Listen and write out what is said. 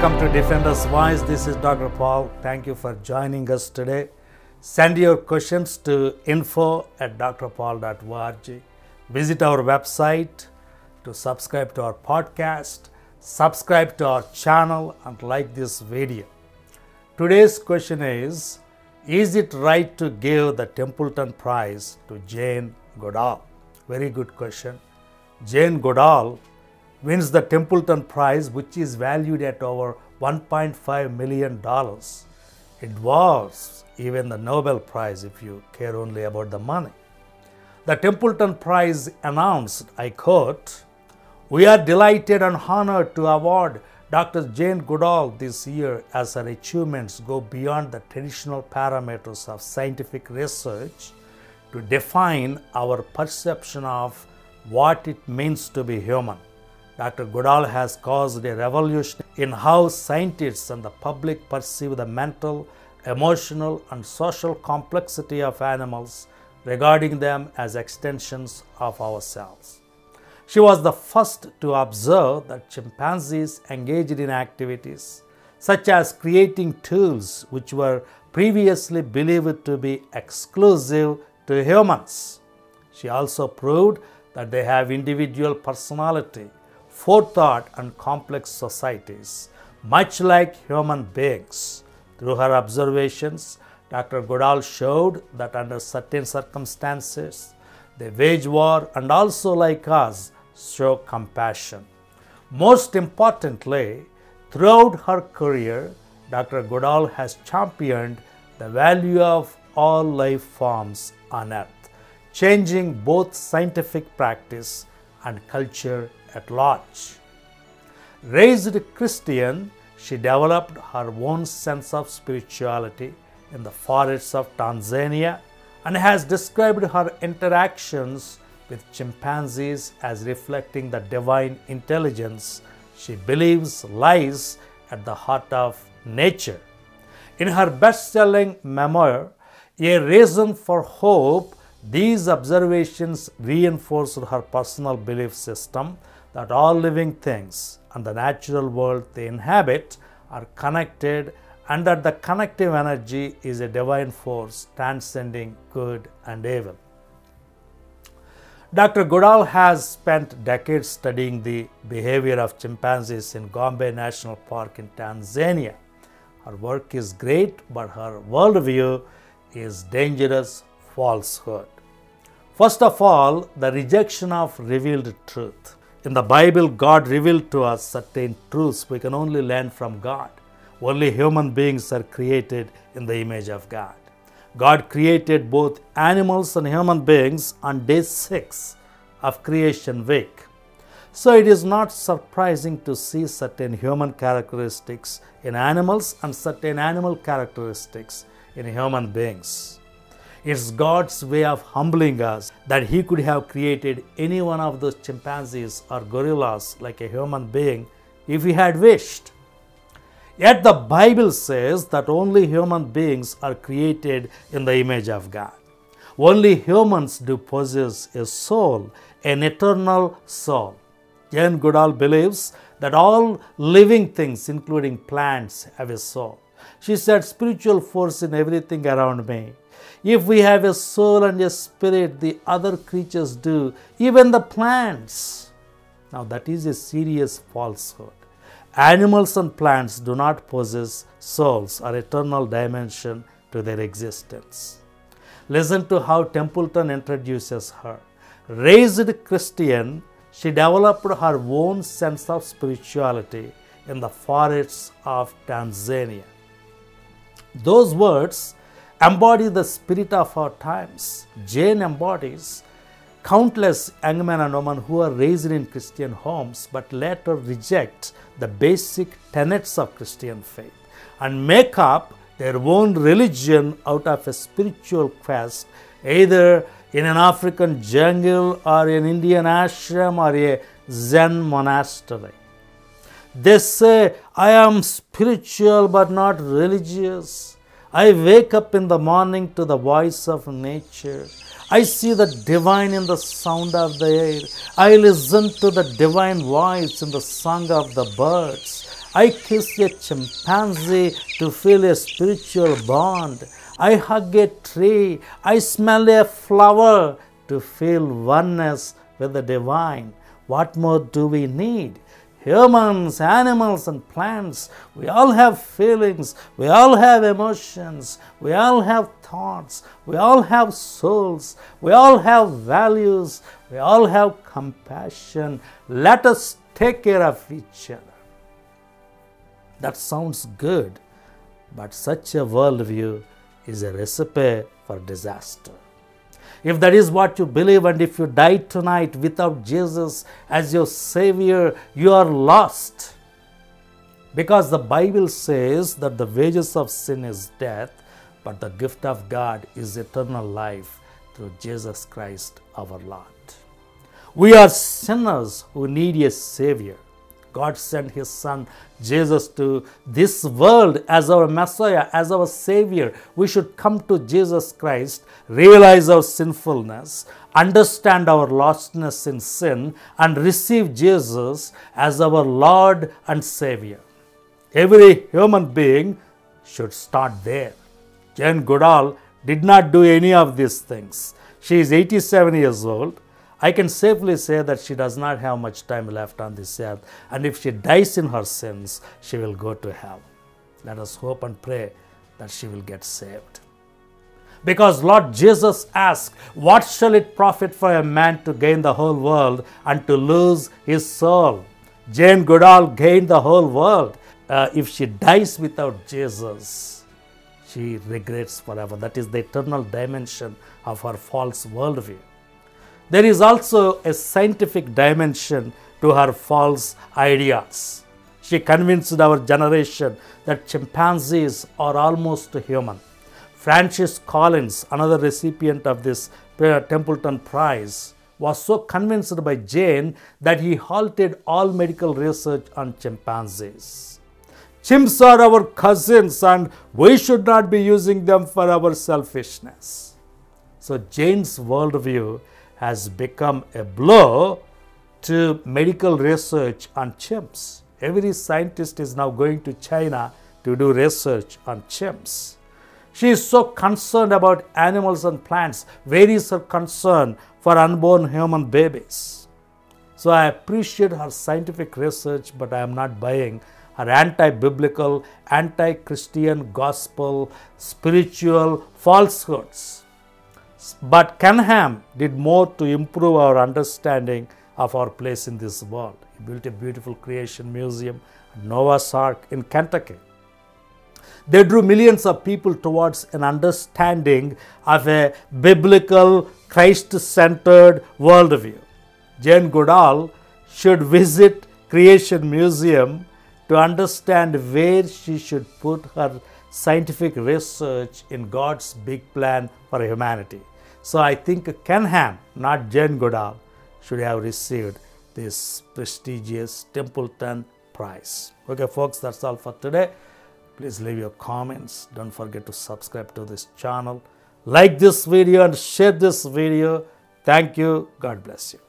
Welcome to Defender's Voice. This is Dr. Paul. Thank you for joining us today. Send your questions to info at drpaul.org. Visit our website to subscribe to our podcast, subscribe to our channel, and like this video. Today's question is Is it right to give the Templeton Prize to Jane Goodall? Very good question. Jane Goodall wins the Templeton Prize, which is valued at over $1.5 million. It was even the Nobel Prize if you care only about the money. The Templeton Prize announced, I quote, We are delighted and honored to award Dr. Jane Goodall this year as her achievements go beyond the traditional parameters of scientific research to define our perception of what it means to be human. Dr. Goodall has caused a revolution in how scientists and the public perceive the mental, emotional, and social complexity of animals, regarding them as extensions of ourselves. She was the first to observe that chimpanzees engaged in activities such as creating tools which were previously believed to be exclusive to humans. She also proved that they have individual personality forethought and complex societies, much like human beings. Through her observations, Dr. Goodall showed that under certain circumstances, they wage war and also, like us, show compassion. Most importantly, throughout her career, Dr. Goodall has championed the value of all life forms on earth, changing both scientific practice and culture at large. Raised Christian, she developed her own sense of spirituality in the forests of Tanzania and has described her interactions with chimpanzees as reflecting the divine intelligence she believes lies at the heart of nature. In her best selling memoir, A Reason for Hope, these observations reinforced her personal belief system that all living things and the natural world they inhabit are connected and that the connective energy is a divine force transcending good and evil. Dr. Goodall has spent decades studying the behavior of chimpanzees in Gombe National Park in Tanzania. Her work is great, but her worldview is dangerous falsehood. First of all, the rejection of revealed truth. In the Bible, God revealed to us certain truths we can only learn from God. Only human beings are created in the image of God. God created both animals and human beings on day 6 of creation week. So it is not surprising to see certain human characteristics in animals and certain animal characteristics in human beings. It's God's way of humbling us that He could have created any one of those chimpanzees or gorillas like a human being if He had wished. Yet the Bible says that only human beings are created in the image of God. Only humans do possess a soul, an eternal soul. Jane Goodall believes that all living things, including plants, have a soul. She said, spiritual force in everything around me. If we have a soul and a spirit, the other creatures do, even the plants. Now, that is a serious falsehood. Animals and plants do not possess souls or eternal dimension to their existence. Listen to how Templeton introduces her. Raised Christian, she developed her own sense of spirituality in the forests of Tanzania. Those words embody the spirit of our times. Jane embodies countless young men and women who are raised in Christian homes but later reject the basic tenets of Christian faith and make up their own religion out of a spiritual quest, either in an African jungle or an Indian ashram or a Zen monastery. They say, I am spiritual but not religious. I wake up in the morning to the voice of nature. I see the divine in the sound of the air. I listen to the divine voice in the song of the birds. I kiss a chimpanzee to feel a spiritual bond. I hug a tree. I smell a flower to feel oneness with the divine. What more do we need? Humans, animals, and plants, we all have feelings, we all have emotions, we all have thoughts, we all have souls, we all have values, we all have compassion. Let us take care of each other. That sounds good, but such a worldview is a recipe for disaster. If that is what you believe, and if you die tonight without Jesus as your Savior, you are lost. Because the Bible says that the wages of sin is death, but the gift of God is eternal life through Jesus Christ our Lord. We are sinners who need a Savior. God sent His Son Jesus to this world as our Messiah, as our Savior. We should come to Jesus Christ, realize our sinfulness, understand our lostness in sin, and receive Jesus as our Lord and Savior. Every human being should start there. Jane Goodall did not do any of these things. She is 87 years old I can safely say that she does not have much time left on this earth, and if she dies in her sins, she will go to hell. Let us hope and pray that she will get saved. Because Lord Jesus asked, What shall it profit for a man to gain the whole world and to lose his soul? Jane Goodall gained the whole world. Uh, if she dies without Jesus, she regrets forever. That is the eternal dimension of her false worldview. There is also a scientific dimension to her false ideas. She convinced our generation that chimpanzees are almost human. Francis Collins, another recipient of this Templeton Prize, was so convinced by Jane that he halted all medical research on chimpanzees. Chimps are our cousins and we should not be using them for our selfishness. So Jane's worldview has become a blow to medical research on chimps. Every scientist is now going to China to do research on chimps. She is so concerned about animals and plants. Where is her concern for unborn human babies? So I appreciate her scientific research, but I am not buying her anti biblical, anti Christian gospel, spiritual falsehoods. But Ken Ham did more to improve our understanding of our place in this world. He built a beautiful creation museum Noah's Ark in Kentucky. They drew millions of people towards an understanding of a biblical, Christ centered worldview. Jane Goodall should visit Creation Museum to understand where she should put her scientific research in God's big plan for humanity. So I think Ken Ham, not Jane Goodall, should have received this prestigious Templeton Prize. Okay, folks, that's all for today. Please leave your comments. Don't forget to subscribe to this channel. Like this video and share this video. Thank you. God bless you.